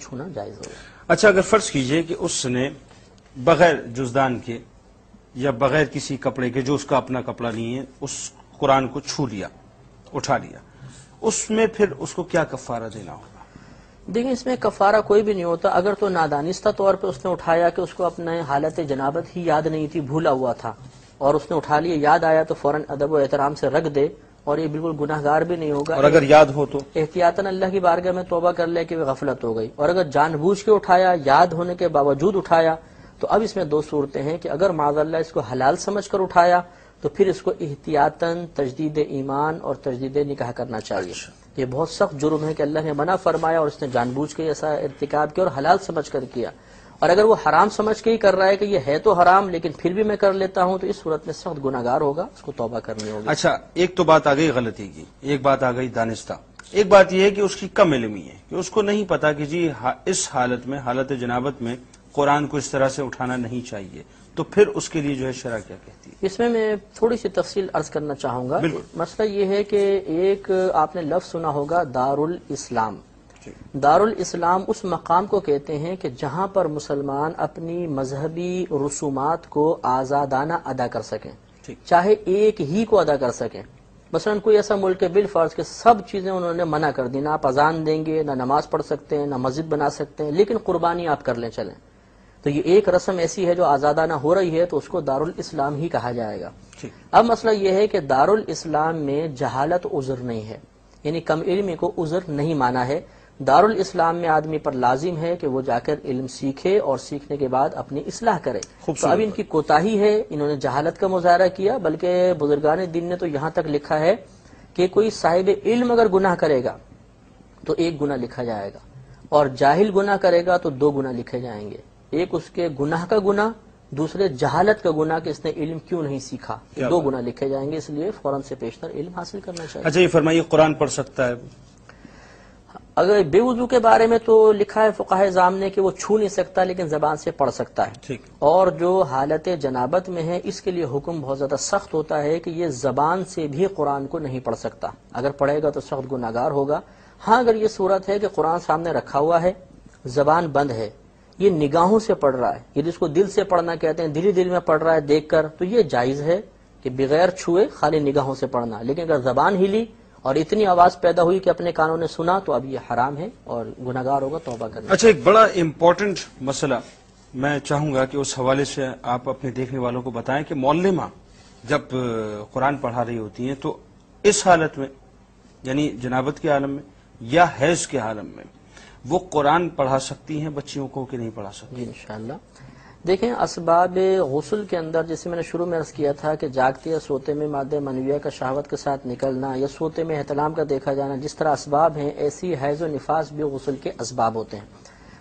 چھونا جائز ہوگا۔ اچھا اگر فرض کیجیے کہ اس نے بغیر جزدان کے یا بغیر کسی کپڑے کے جو اس کا اپنا کپڑا نہیں ہے اس قرآن کو چھو لیا اٹھا لیا اس میں پھر اس کو کیا کفارہ دینا ہوگا؟ دیکھیں اس میں کفارہ کوئی بھی نہیں ہوتا۔ اگر تو نادانستہ طور پہ اس نے اٹھایا کہ اس کو اپنے حالت جنابت ہی یاد نہیں تھی بھولا ہوا تھا اور اس نے اٹھا لیا یاد آیا تو فوراً ادب و احترام سے رکھ دے۔ اور یہ بالکل گناہ گار بھی نہیں ہوگا. اور اگر یاد ہو تو؟ احتیاطاً اللہ کی بارگاہ میں توبہ کر لے کہ غفلت ہو گئی. اور اگر جان بوجھ کے اٹھایا یاد ہونے کے باوجود اٹھایا تو اب اس میں دو صورتیں ہیں کہ اگر معذ اللہ اس کو حلال سمجھ کر اٹھایا تو پھر اس کو احتیاطاً تجدید ایمان اور تجدید نکاح کرنا چاہیے. یہ بہت سخت جرم ہے کہ اللہ نے منع فرمایا اور اس نے جان بوجھ کے ایسا ارتکاب کیا اور حلال سمجھ کر کیا. اور اگر وہ حرام سمجھ کے ہی کر رہا ہے کہ یہ ہے تو حرام لیکن پھر بھی میں کر لیتا ہوں تو اس صورت میں سخت گناہ گار ہوگا اس کو توبہ کرنی ہوگی۔ اچھا ایک تو بات آ گئی غلطی کی ایک بات آ گئی دانستہ۔ ایک بات یہ ہے کہ اس کی کم علمی ہے کہ اس کو نہیں پتا کہ جی اس حالت میں حالت جنابت میں قرآن کو اس طرح سے اٹھانا نہیں چاہیے۔ تو پھر اس کے لیے جو ہے شرع کیا کہتی ہے؟ اس میں میں تھوڑی سی تفصیل عرض کرنا چاہوں گا۔ بالکل۔ مسئلہ یہ ہے کہ ایک آپ نے لفظ سنا ہوگا دار الاسلام جی۔ دار الاسلام اس مقام کو کہتے ہیں کہ جہاں پر مسلمان اپنی مذہبی رسومات کو آزادانہ ادا کر سکیں۔ چاہے ایک ہی کو ادا کر سکیں۔ مثلا کوئی ایسا ملک ہے بالفرض کہ سب چیزیں انہوں نے منع کر دی نہ آپ اذان دیں گے نہ نماز پڑھ سکتے ہیں نہ مسجد بنا سکتے ہیں لیکن قربانی آپ کر لیں چلیں۔ تو یہ ایک رسم ایسی ہے جو آزادانہ ہو رہی ہے تو اس کو دار الاسلام ہی کہا جائے گا۔ اب مسئلہ یہ ہے کہ دار الاسلام میں جہالت عذر نہیں ہے یعنی کم علمی کو عذر نہیں مانا ہے۔ دار الاسلام میں آدمی پر لازم ہے کہ وہ جا کر علم سیکھے اور سیکھنے کے بعد اپنی اصلاح کرے۔ تو اب ان کی کوتاہی ہے انہوں نے جہالت کا مظاہرہ کیا بلکہ بزرگان دین نے تو یہاں تک لکھا ہے کہ کوئی صاحب علم اگر گناہ کرے گا تو ایک گناہ لکھا جائے گا اور جاہل گناہ کرے گا تو دو گناہ لکھے جائیں گے۔ ایک اس کے گناہ کا گناہ دوسرے جہالت کا گناہ کہ اس نے علم کیوں نہیں سیکھا۔ دو۔ گناہ لکھے جائیں گے اس لیے فوراً سے پیشتر علم حاصل کرنا چاہیے۔ اچھا یہ فرمائیے قرآن پڑھ سکتا ہے۔ اگر بے وضو کے بارے میں تو لکھا ہے فقہ زام نے کہ وہ چھو نہیں سکتا لیکن زبان سے پڑھ سکتا ہے۔ اور جو حالت جنابت میں ہے اس کے لیے حکم بہت زیادہ سخت ہوتا ہے کہ یہ زبان سے بھی قرآن کو نہیں پڑھ سکتا۔ اگر پڑھے گا تو سخت گناگار ہوگا۔ ہاں اگر یہ صورت ہے کہ قرآن سامنے رکھا ہوا ہے زبان بند ہے یہ نگاہوں سے پڑھ رہا ہے یہ جس کو دل سے پڑھنا کہتے ہیں دلی دل میں پڑھ رہا ہے دیکھ کر تو یہ جائز ہے کہ بغیر چھوئے خالی نگاہوں سے پڑھنا۔ لیکن اگر زبان ہلی اور اتنی آواز پیدا ہوئی کہ اپنے کانوں نے سنا تو اب یہ حرام ہے اور گناگار ہوگا توبہ کرنا۔ اچھا ایک بڑا امپورٹنٹ مسئلہ میں چاہوں گا کہ اس حوالے سے آپ اپنے دیکھنے والوں کو بتائیں کہ معلمہ جب قرآن پڑھا رہی ہوتی ہیں تو اس حالت میں یعنی جنابت کے عالم میں یا حیض کے عالم میں وہ قرآن پڑھا سکتی ہیں بچیوں کو کہ نہیں پڑھا سکتی؟ جی انشاءاللہ۔ دیکھیں، اسباب غسل کے اندر، جیسے میں نے شروع میں عرض کیا تھا کہ جاگتے یا سوتے میں مادہ منویہ کا شہوت کے ساتھ نکلنا یا سوتے میں احتلام کا دیکھا جانا، جس طرح اسباب ہیں، ایسی حیض و نفاس بھی غسل کے اسباب ہوتے ہیں۔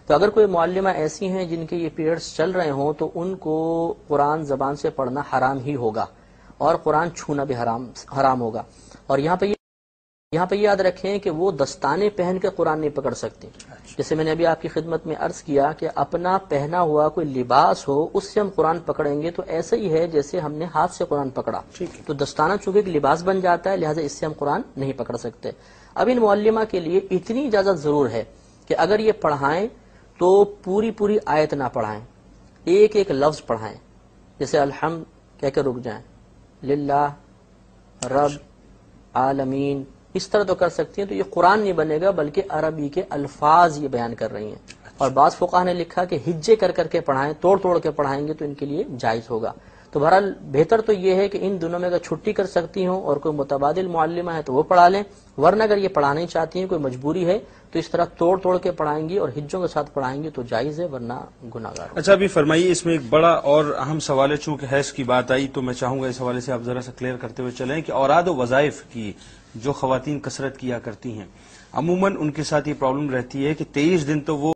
تو اگر کوئی معلمہ ایسی ہیں جن کے یہ پیریڈز چل رہے ہوں، تو ان کو قرآن زبان سے پڑھنا حرام ہی ہوگا اور قرآن چھونا بھی حرام حرام ہوگا۔ اور یہاں پہ یہ یہاں پہ یاد رکھیں کہ وہ دستانے پہن کے قرآن نہیں پکڑ سکتی جیسے میں نے ابھی آپ کی خدمت میں عرض کیا کہ اپنا پہنا ہوا کوئی لباس ہو اس سے ہم قرآن پکڑیں گے تو ایسا ہی ہے جیسے ہم نے ہاتھ سے قرآن پکڑا۔ تو دستانہ چونکہ ایک لباس بن جاتا ہے لہٰذا اس سے ہم قرآن نہیں پکڑ سکتے۔ اب ان معلمہ کے لیے اتنی اجازت ضرور ہے کہ اگر یہ پڑھائیں تو پوری پوری آیت نہ پڑھائیں ایک ایک لفظ پڑھائیں۔ جیسے الحمد کہہ کے رک جائیں۔ للہ رب عالمین اس طرح تو کر سکتی ہیں تو یہ قرآن نہیں بنے گا، بلکہ عربی کے الفاظ یہ بیان کر رہی ہیں۔ اور بعض فقہ نے لکھا کہ ہجے کر کر کے پڑھائیں، توڑ توڑ کے پڑھائیں گے تو ان کے لیے جائز ہوگا۔ تو بہرحال بہتر تو یہ ہے کہ ان دنوں میں اگر چھٹی کر سکتی ہوں اور کوئی متبادل معلمہ ہے تو وہ پڑھا لیں، ورنہ اگر یہ پڑھانا ہی چاہتی ہیں، کوئی مجبوری ہے، تو اس طرح توڑ توڑ کے پڑھائیں گی اور ہجوں کے ساتھ پڑھائیں گی تو جائز ہے، ورنہ گناہ گار اچھا ابھی فرمائیے، اس میں ایک بڑا اور اہم سوال ہے، چونکہ حیض کی بات آئی تو میں چاہوں گا اس حوالے سے آپ ذرا سا کلیئر کرتے ہوئے چلیں کہ اوراد و وظائف کی جو خواتین کثرت کیا کرتی ہیں، عموماً ان کے ساتھ یہ پرابلم رہتی ہے کہ تیئیس دن تو وہ